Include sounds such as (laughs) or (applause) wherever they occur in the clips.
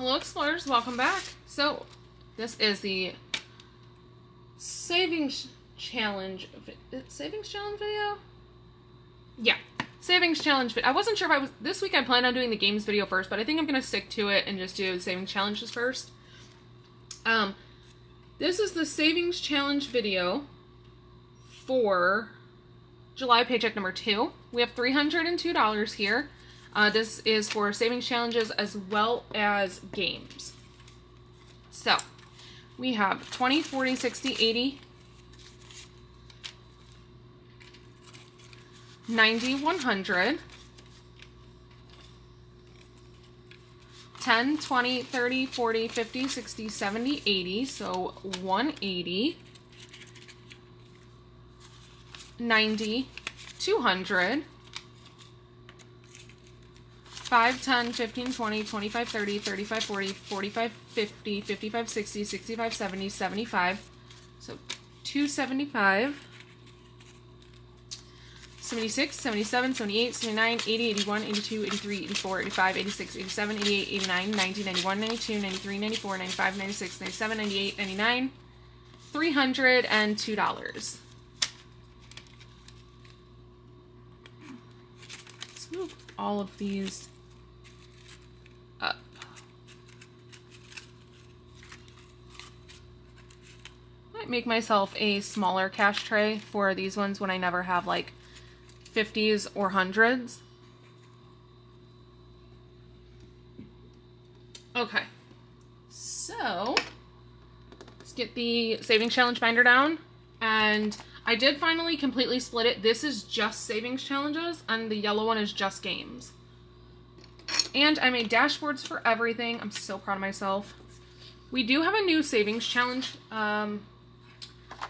Hello explorers, welcome back. So, this is the savings challenge, savings challenge video? Yeah, savings challenge. I wasn't sure if I was, this week I plan on doing the games video first, but I think I'm to stick to it and just do the savings challenges first. Um, this is the savings challenge video for July paycheck number two. We have $302 here. Uh, this is for savings challenges as well as games. So, we have 20, 40, 60, 80, 90, 100, 10, 20, 30, 40, 50, 60, 70, 80, so 180, 90, 200, 5, 10, 15, 20, 25, 30, 35, 40, 45, 50, 55, 60, 65, 70, 75. So 275. 76, 77, 78, 79, 80, 81, 82, 83, 84, 85, 86, 87, 88, 89, 90, 91, 92, 93, 94, 95, 96, 97, 98, 99, $302. Let's move all of these make myself a smaller cash tray for these ones when I never have like 50s or hundreds. Okay, so let's get the savings challenge binder down. And I did finally completely split it. This is just savings challenges and the yellow one is just games. And I made dashboards for everything. I'm so proud of myself. We do have a new savings challenge. Um,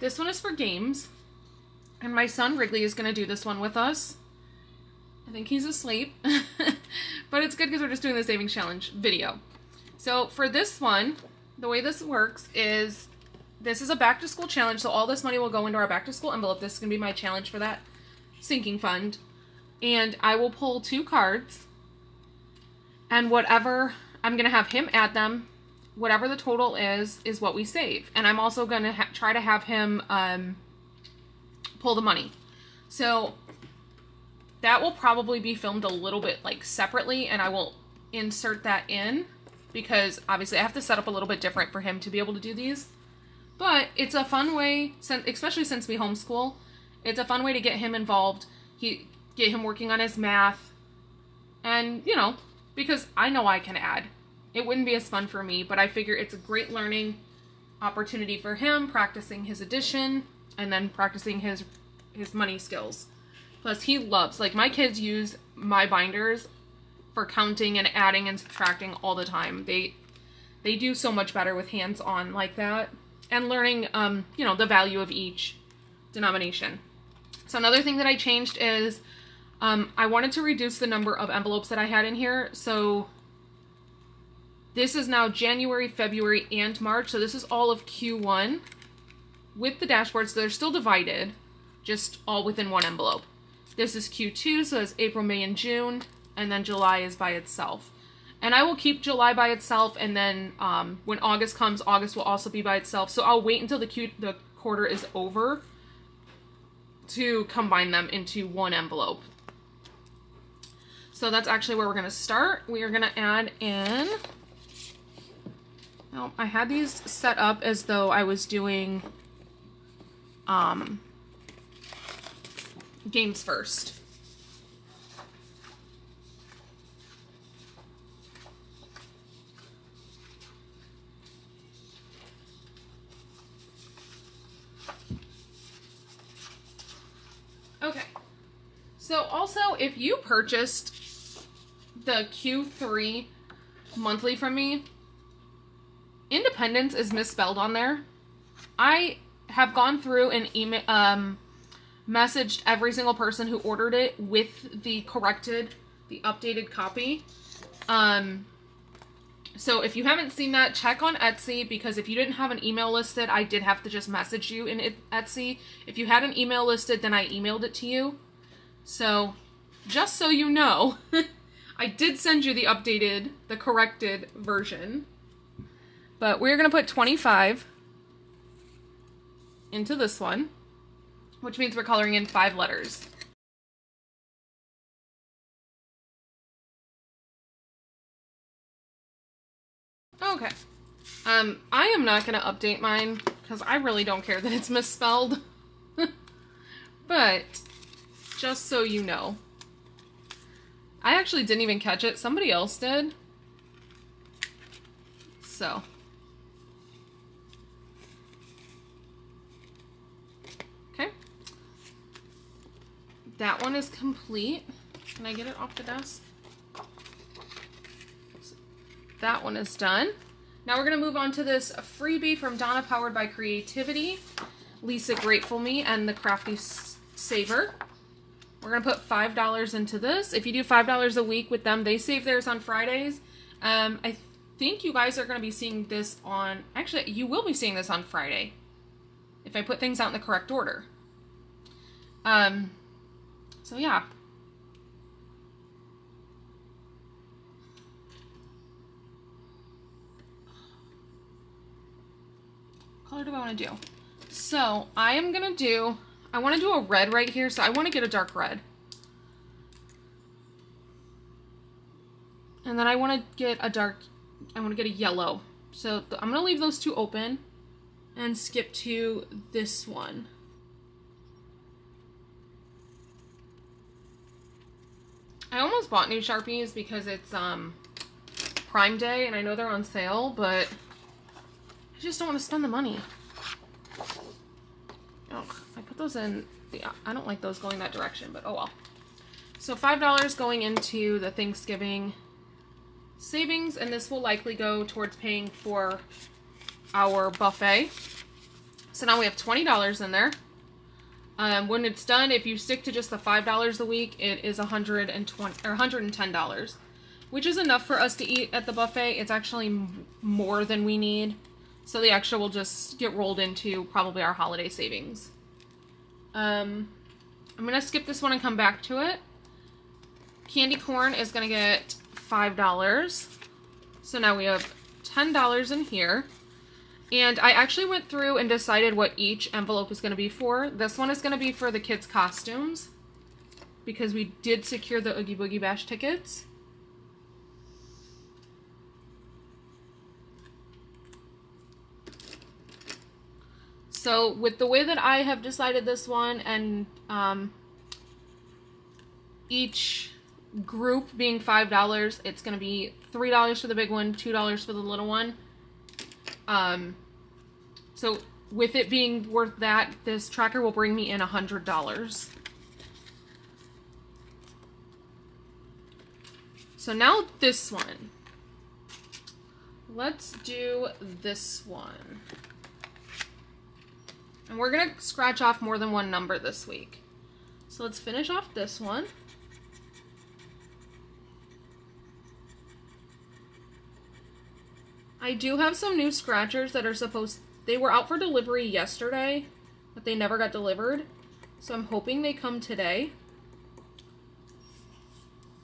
this one is for games. And my son Wrigley is going to do this one with us. I think he's asleep. (laughs) but it's good because we're just doing the savings challenge video. So for this one, the way this works is this is a back to school challenge. So all this money will go into our back to school envelope. This is going to be my challenge for that sinking fund. And I will pull two cards and whatever I'm going to have him add them whatever the total is is what we save and I'm also going to try to have him um, pull the money so that will probably be filmed a little bit like separately and I will insert that in because obviously I have to set up a little bit different for him to be able to do these but it's a fun way especially since we homeschool it's a fun way to get him involved he get him working on his math and you know because I know I can add. It wouldn't be as fun for me, but I figure it's a great learning opportunity for him, practicing his addition and then practicing his his money skills. Plus he loves, like my kids use my binders for counting and adding and subtracting all the time. They they do so much better with hands-on like that and learning um, you know, the value of each denomination. So another thing that I changed is um, I wanted to reduce the number of envelopes that I had in here, so this is now January, February, and March, so this is all of Q1 with the dashboards. they're still divided, just all within one envelope. This is Q2, so it's April, May, and June, and then July is by itself. And I will keep July by itself, and then um, when August comes, August will also be by itself. So I'll wait until the, Q the quarter is over to combine them into one envelope. So that's actually where we're going to start. We are going to add in... Now, I had these set up as though I was doing um, games first. Okay. So also, if you purchased the Q3 monthly from me, Independence is misspelled on there. I have gone through and email um messaged every single person who ordered it with the corrected, the updated copy. Um so if you haven't seen that, check on Etsy because if you didn't have an email listed, I did have to just message you in Etsy. If you had an email listed, then I emailed it to you. So just so you know, (laughs) I did send you the updated, the corrected version. But we're going to put 25 into this one, which means we're coloring in five letters. Okay. Um, I am not going to update mine because I really don't care that it's misspelled. (laughs) but just so you know. I actually didn't even catch it. Somebody else did. So. Okay. That one is complete. Can I get it off the desk? That one is done. Now we're going to move on to this freebie from Donna Powered by Creativity, Lisa Grateful Me, and the Crafty Saver. We're going to put $5 into this. If you do $5 a week with them, they save theirs on Fridays. Um, I think you guys are going to be seeing this on... Actually, you will be seeing this on Friday. If I put things out in the correct order. Um, so yeah. color do I want to do? So I am going to do, I want to do a red right here. So I want to get a dark red. And then I want to get a dark, I want to get a yellow. So I'm going to leave those two open and skip to this one. I almost bought new Sharpies because it's um Prime Day and I know they're on sale, but I just don't want to spend the money. Oh, I put those in the, I don't like those going that direction, but oh well. So $5 going into the Thanksgiving savings, and this will likely go towards paying for our buffet. So now we have $20 in there. Um, when it's done, if you stick to just the $5 a week, it is 120 or $110, which is enough for us to eat at the buffet. It's actually more than we need. So the extra will just get rolled into probably our holiday savings. Um, I'm going to skip this one and come back to it. Candy corn is going to get $5. So now we have $10 in here. And I actually went through and decided what each envelope is going to be for. This one is going to be for the kids' costumes. Because we did secure the Oogie Boogie Bash tickets. So with the way that I have decided this one and um, each group being $5, it's going to be $3 for the big one, $2 for the little one. Um, so with it being worth that, this tracker will bring me in $100. So now this one. Let's do this one. And we're to scratch off more than one number this week. So let's finish off this one. I do have some new scratchers that are supposed... They were out for delivery yesterday, but they never got delivered. So I'm hoping they come today.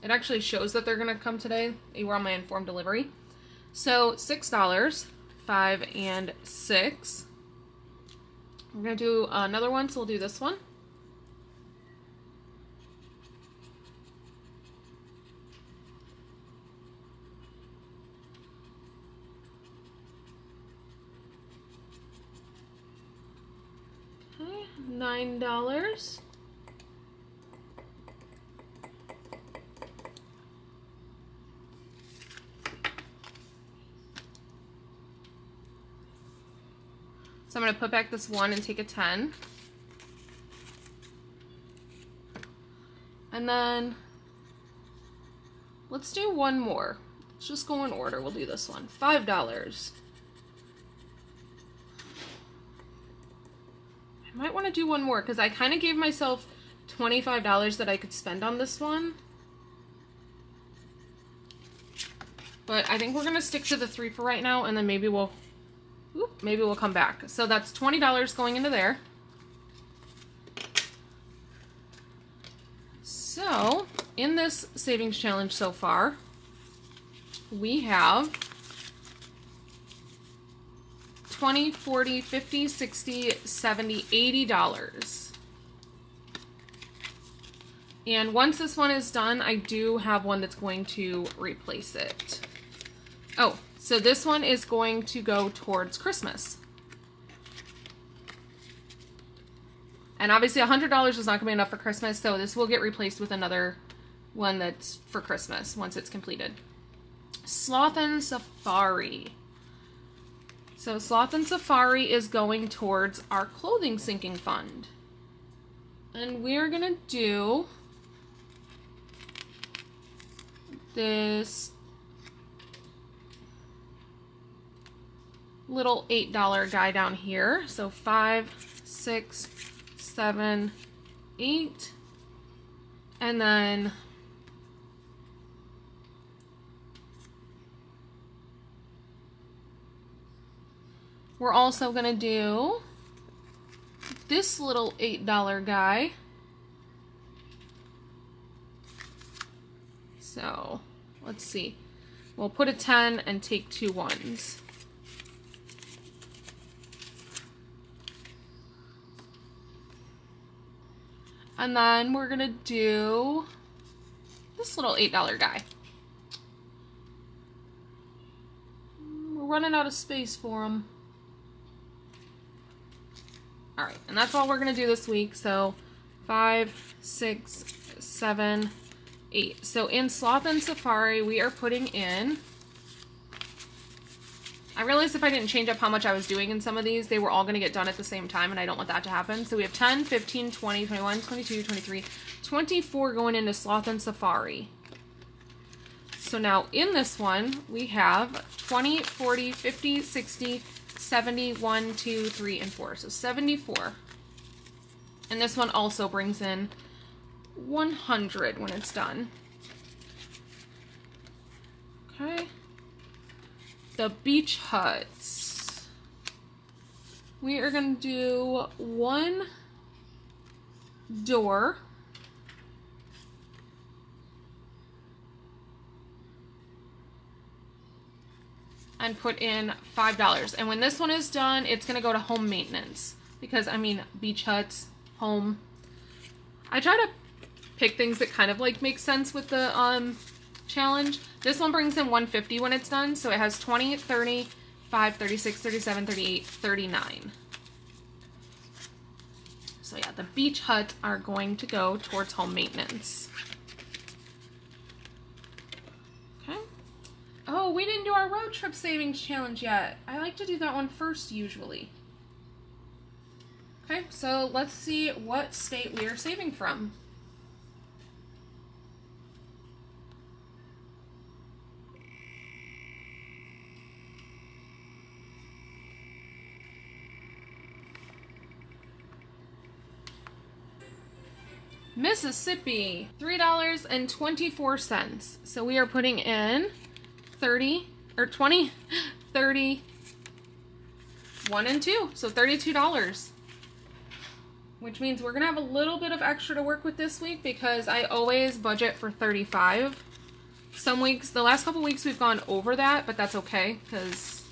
It actually shows that they're going to come today. They were on my informed delivery. So $6, 5 and 6 we're going to do another one, so we'll do this one. Okay, nine dollars. So I'm going to put back this one and take a 10. And then let's do one more. Let's just go in order. We'll do this one. $5. I might want to do one more because I kind of gave myself $25 that I could spend on this one. But I think we're going to stick to the three for right now and then maybe we'll Oop, maybe we'll come back. So that's $20 going into there. So in this savings challenge so far, we have 20, 40, 50, 60, 70, 80 dollars. And once this one is done, I do have one that's going to replace it. Oh, so this one is going to go towards Christmas. And obviously $100 is not going to be enough for Christmas, so this will get replaced with another one that's for Christmas once it's completed. Sloth and Safari. So Sloth and Safari is going towards our clothing sinking fund. And we're going to do this little $8 guy down here. So five, six, seven, eight, and then we're also going to do this little $8 guy. So, let's see. We'll put a 10 and take two ones. And then we're going to do this little $8 guy. We're running out of space for him. All right, and that's all we're going to do this week. So five, six, seven, eight. So in Sloth and Safari, we are putting in... I realized if I didn't change up how much I was doing in some of these, they were all going to get done at the same time, and I don't want that to happen. So we have 10, 15, 20, 21, 22, 23, 24 going into Sloth and Safari. So now in this one, we have 20, 40, 50, 60, 70, 1, 2, 3, and 4. So 74. And this one also brings in 100 when it's done. Okay. The beach huts. We are going to do one door. And put in $5. And when this one is done, it's going to go to home maintenance. Because, I mean, beach huts, home. I try to pick things that kind of like make sense with the um, challenge. This one brings in 150 when it's done, so it has 20, 30, 5, 36, 37, 38, 39. So yeah, the beach huts are going to go towards home maintenance. Okay. Oh, we didn't do our road trip savings challenge yet. I like to do that one first usually. Okay, so let's see what state we are saving from. Mississippi, $3.24. So we are putting in 30 or 20, 30, 1 and 2. So $32. Which means we're to have a little bit of extra to work with this week because I always budget for 35. Some weeks, the last couple weeks we've gone over that, but that's okay because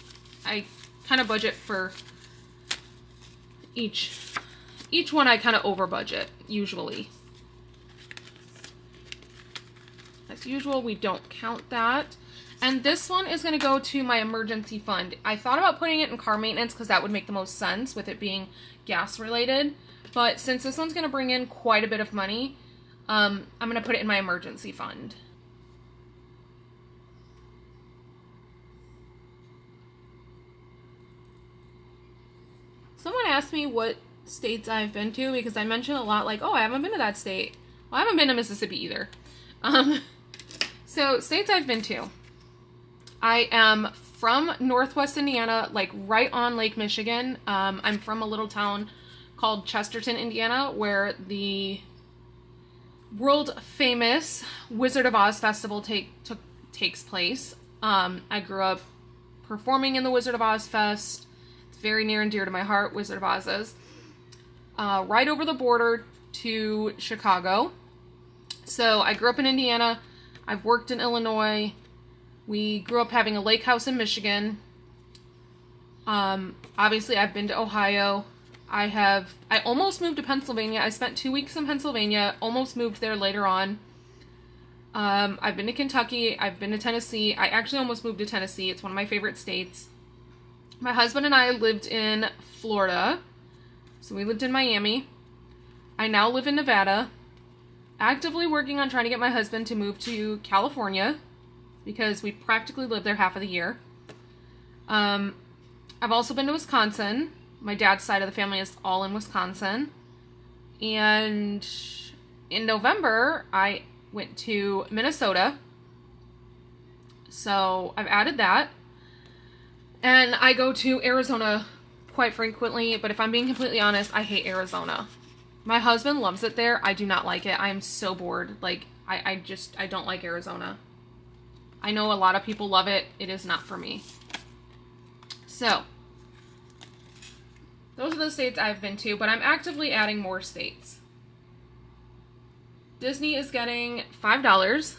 I kind of budget for each each one I kind of over budget usually. As usual, we don't count that. And this one is going to go to my emergency fund. I thought about putting it in car maintenance because that would make the most sense with it being gas related. But since this one's going to bring in quite a bit of money, um, I'm going to put it in my emergency fund. Someone asked me what states I've been to because I mentioned a lot like, oh, I haven't been to that state. Well, I haven't been to Mississippi either. Um, (laughs) so, states I've been to. I am from Northwest Indiana, like right on Lake Michigan. Um, I'm from a little town called Chesterton, Indiana, where the world famous Wizard of Oz festival take took takes place. Um, I grew up performing in the Wizard of Oz Fest. It's very near and dear to my heart, Wizard of Oz is. Uh, right over the border to Chicago. So I grew up in Indiana. I've worked in Illinois. We grew up having a lake house in Michigan. Um, obviously, I've been to Ohio. I have. I almost moved to Pennsylvania. I spent two weeks in Pennsylvania. Almost moved there later on. Um, I've been to Kentucky. I've been to Tennessee. I actually almost moved to Tennessee. It's one of my favorite states. My husband and I lived in Florida. So we lived in Miami. I now live in Nevada. Actively working on trying to get my husband to move to California because we practically live there half of the year. Um, I've also been to Wisconsin. My dad's side of the family is all in Wisconsin. And in November, I went to Minnesota. So I've added that. And I go to Arizona quite frequently, but if I'm being completely honest, I hate Arizona. My husband loves it there. I do not like it. I am so bored. Like, I, I just, I don't like Arizona. I know a lot of people love it. It is not for me. So, those are the states I've been to, but I'm actively adding more states. Disney is getting $5.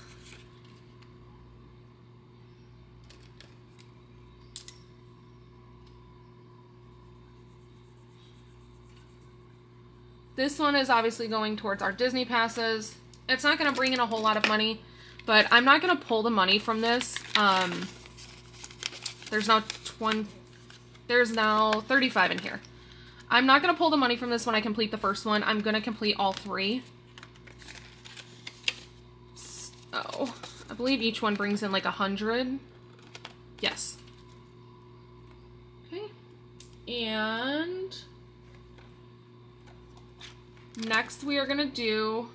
This one is obviously going towards our Disney passes. It's not going to bring in a whole lot of money, but I'm not going to pull the money from this. Um, there's now 20, there's now 35 in here. I'm not going to pull the money from this when I complete the first one. I'm going to complete all three. Oh, I believe each one brings in like a hundred. Yes. Okay. And next we are going to do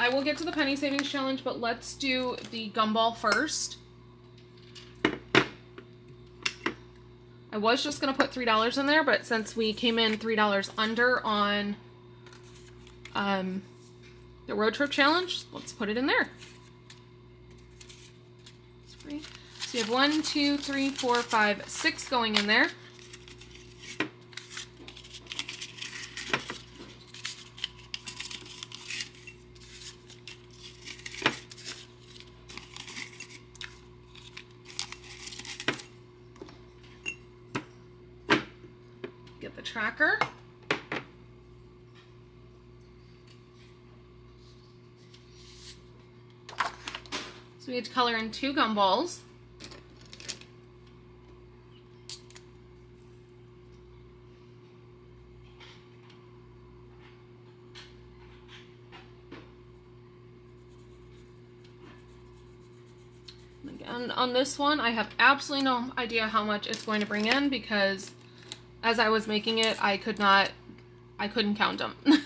I will get to the penny savings challenge, but let's do the gumball first. I was just going to put $3 in there, but since we came in $3 under on um, the road trip challenge, let's put it in there. So you have one, two, three, four, five, six going in there. Tracker. So we had to color in two gumballs. Again, on this one, I have absolutely no idea how much it's going to bring in because as I was making it, I could not, I couldn't count them. (laughs)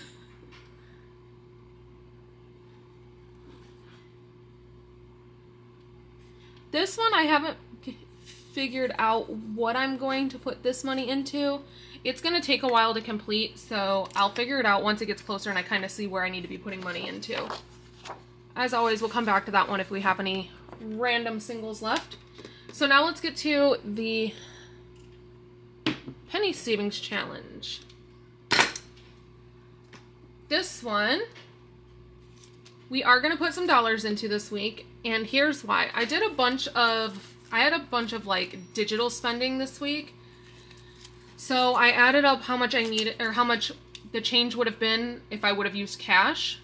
this one I haven't figured out what I'm going to put this money into. It's going to take a while to complete, so I'll figure it out once it gets closer and I kind of see where I need to be putting money into. As always, we'll come back to that one if we have any random singles left. So now let's get to the penny savings challenge. This one, we are going to put some dollars into this week, and here's why. I did a bunch of, I had a bunch of like digital spending this week. So I added up how much I needed, or how much the change would have been if I would have used cash.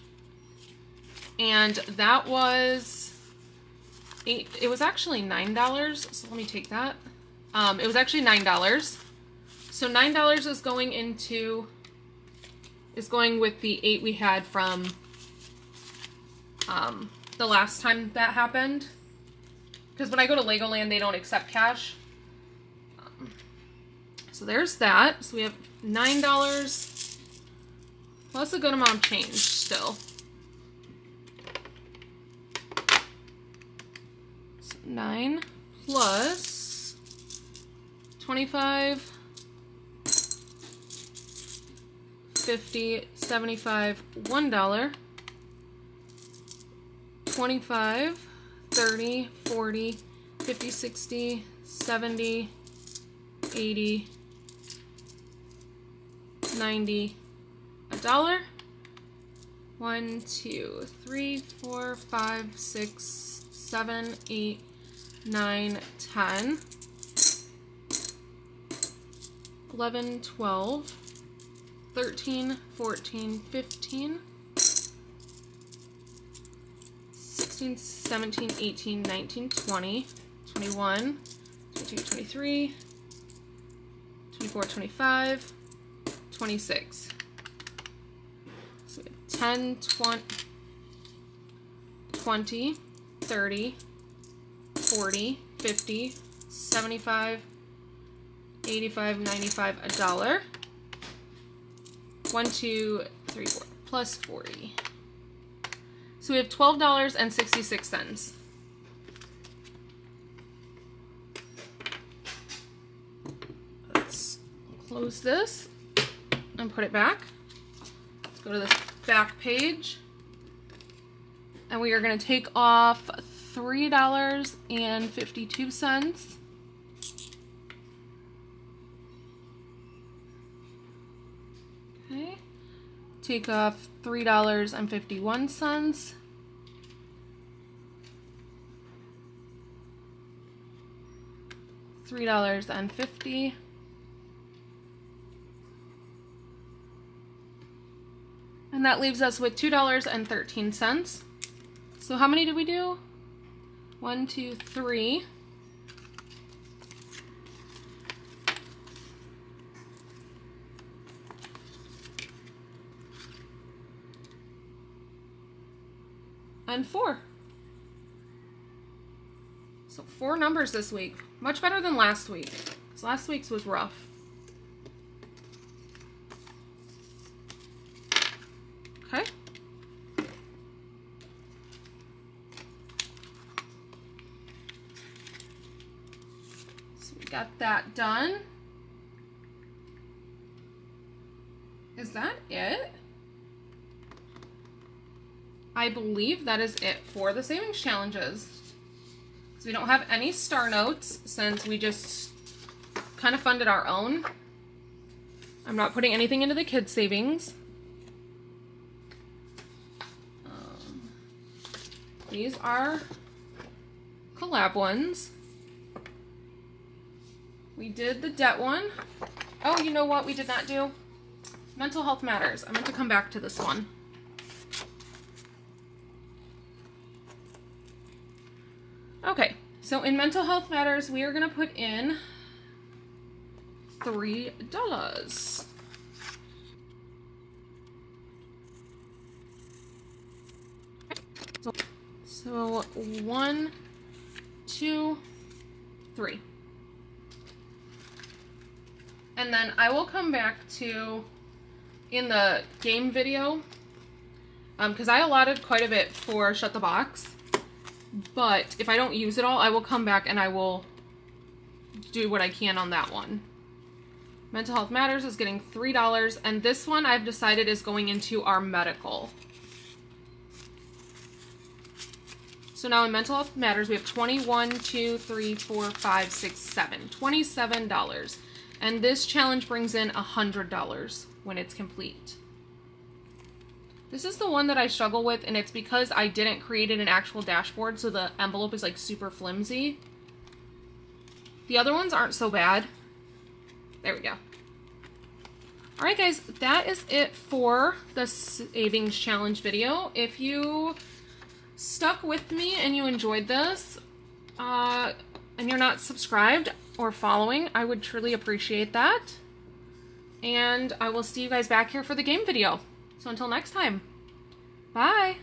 And that was, eight, it was actually $9, so let me take that. Um, it was actually $9. So $9 is going into, is going with the eight we had from um, the last time that happened. Because when I go to Legoland, they don't accept cash. Um, so there's that. So we have $9 plus a good amount of change still. So 9 plus 25 50, 75, $1, 25, 30, 40, 50, 60, 70, 80, 90, a dollar. One, two, three, four, five, six, seven, eight, nine, ten. 11, 12, 13, 14, 15, 16, 17, 18, 19, 20, 21, 22, 23, 24, 25, 26. So 10, 20, 20, 30, 40, 50, 75, 85, 95, a dollar. One, two, three, four, plus 40. So we have $12.66. Let's close this and put it back. Let's go to this back page. And we are going to take off $3.52. Okay. Take off $3.51. Three dollars and fifty. And that leaves us with $2.13. So how many did we do? One, two, three. And four. So four numbers this week. Much better than last week. Because last week's was rough. Okay. So we got that done. Is that it? I believe that is it for the savings challenges. So we don't have any star notes since we just kind of funded our own. I'm not putting anything into the kids savings. Um, these are collab ones. We did the debt one. Oh, you know what we did not do? Mental health matters. I meant to come back to this one. Okay, so in Mental Health Matters, we are going to put in $3. So, so one, two, three. And then I will come back to, in the game video, because um, I allotted quite a bit for Shut the Box. But if I don't use it all, I will come back and I will do what I can on that one. Mental Health Matters is getting $3, and this one I've decided is going into our medical. So now in Mental Health Matters, we have 21, 2, 3, 4, 5, 6, 7. $27. And this challenge brings in $100 when it's complete. This is the one that I struggle with, and it's because I didn't create an actual dashboard, so the envelope is like super flimsy. The other ones aren't so bad. There we go. Alright guys, that is it for the savings challenge video. If you stuck with me and you enjoyed this, uh, and you're not subscribed or following, I would truly appreciate that. And I will see you guys back here for the game video. So until next time, bye.